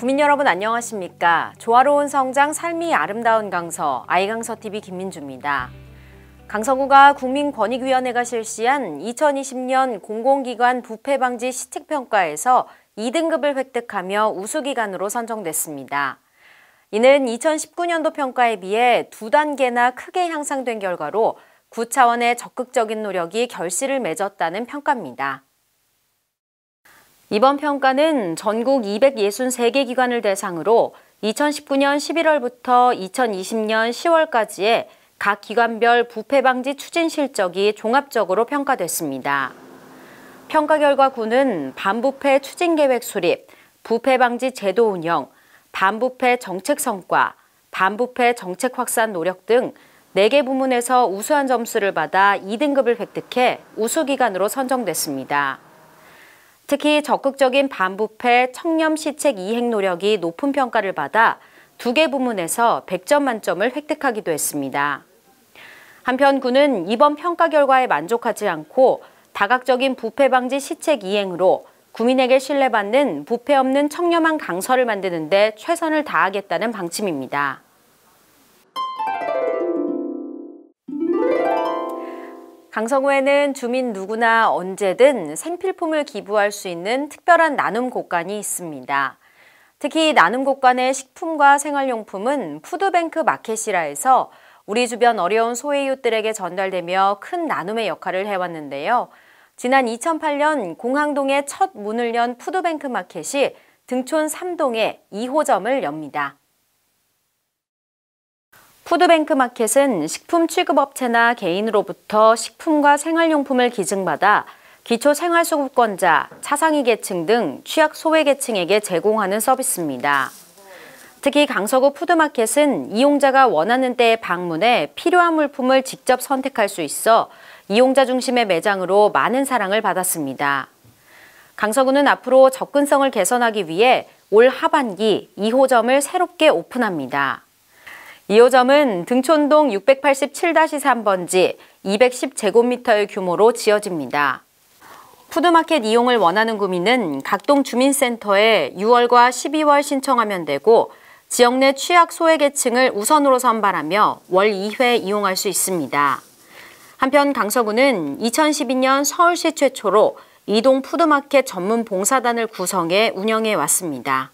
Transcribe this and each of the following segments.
국민 여러분 안녕하십니까? 조화로운 성장 삶이 아름다운 강서 아이강서TV 김민주입니다. 강서구가 국민권익위원회가 실시한 2020년 공공기관 부패 방지 시책 평가에서 2등급을 획득하며 우수기관으로 선정됐습니다. 이는 2019년도 평가에 비해 두 단계나 크게 향상된 결과로 구 차원의 적극적인 노력이 결실을 맺었다는 평가입니다. 이번 평가는 전국 263개 기관을 대상으로 2019년 11월부터 2020년 10월까지의 각 기관별 부패 방지 추진 실적이 종합적으로 평가됐습니다. 평가 결과 구는 반부패 추진 계획 수립, 부패 방지 제도 운영, 반부패 정책 성과, 반부패 정책 확산 노력 등 4개 부문에서 우수한 점수를 받아 2등급을 획득해 우수기관으로 선정됐습니다. 특히 적극적인 반부패 청렴 시책 이행 노력이 높은 평가를 받아 두 개 부문에서 100점 만점을 획득하기도 했습니다. 한편 군은 이번 평가 결과에 만족하지 않고 다각적인 부패 방지 시책 이행으로 국민에게 신뢰받는 부패 없는 청렴한 강서를 만드는 데 최선을 다하겠다는 방침입니다. 강서구에는 주민 누구나 언제든 생필품을 기부할 수 있는 특별한 나눔 곳간이 있습니다. 특히 나눔 곳간의 식품과 생활용품은 푸드뱅크 마켓이라 해서 우리 주변 어려운 소외이웃들에게 전달되며 큰 나눔의 역할을 해왔는데요. 지난 2008년 공항동에 첫 문을 연 푸드뱅크 마켓이 등촌 3동에 2호점을 엽니다. 푸드뱅크 마켓은 식품 취급업체나 개인으로부터 식품과 생활용품을 기증받아 기초생활수급권자, 차상위 계층 등 취약 소외 계층에게 제공하는 서비스입니다. 특히 강서구 푸드마켓은 이용자가 원하는 때에 방문해 필요한 물품을 직접 선택할 수 있어 이용자 중심의 매장으로 많은 사랑을 받았습니다. 강서구는 앞으로 접근성을 개선하기 위해 올 하반기 2호점을 새롭게 오픈합니다. 2호점은 등촌동 687-3번지 210제곱미터의 규모로 지어집니다. 푸드마켓 이용을 원하는 구민은 각동 주민센터에 6월과 12월 신청하면 되고 지역 내 취약 소외계층을 우선으로 선발하며 월 2회 이용할 수 있습니다. 한편 강서구는 2012년 서울시 최초로 이동 푸드마켓 전문 봉사단을 구성해 운영해 왔습니다.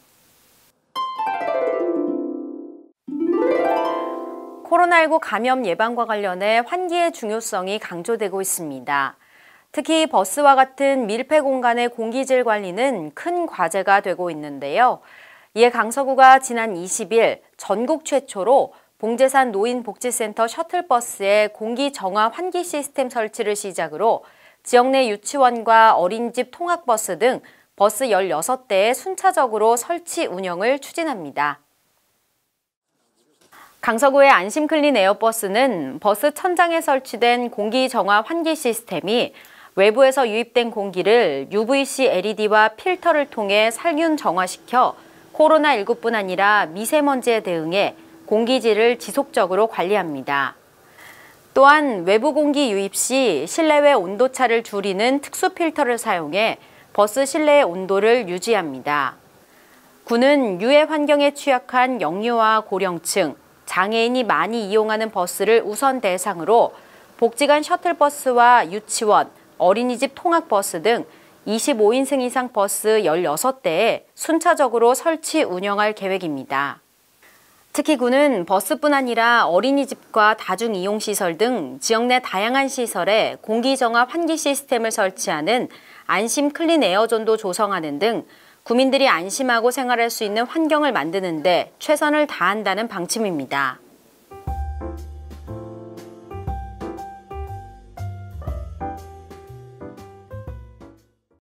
코로나19 감염 예방과 관련해 환기의 중요성이 강조되고 있습니다. 특히 버스와 같은 밀폐 공간의 공기질 관리는 큰 과제가 되고 있는데요. 이에 강서구가 지난 20일 전국 최초로 봉제산 노인복지센터 셔틀버스에 공기 정화 환기 시스템 설치를 시작으로 지역 내 유치원과 어린이집 통학버스 등 버스 16대에 순차적으로 설치 운영을 추진합니다. 강서구의 안심클린 에어버스는 버스 천장에 설치된 공기 정화 환기 시스템이 외부에서 유입된 공기를 UVC LED와 필터를 통해 살균 정화시켜 코로나19뿐 아니라 미세먼지에 대응해 공기질을 지속적으로 관리합니다. 또한 외부 공기 유입 시 실내외 온도차를 줄이는 특수 필터를 사용해 버스 실내의 온도를 유지합니다. 구는 유해 환경에 취약한 영유아 고령층, 장애인이 많이 이용하는 버스를 우선 대상으로 복지관 셔틀버스와 유치원, 어린이집 통학버스 등 25인승 이상 버스 16대에 순차적으로 설치 운영할 계획입니다. 특히 구는 버스뿐 아니라 어린이집과 다중이용시설 등 지역 내 다양한 시설에 공기정화 환기 시스템을 설치하는 안심 클린 에어존도 조성하는 등 구민들이 안심하고 생활할 수 있는 환경을 만드는 데 최선을 다한다는 방침입니다.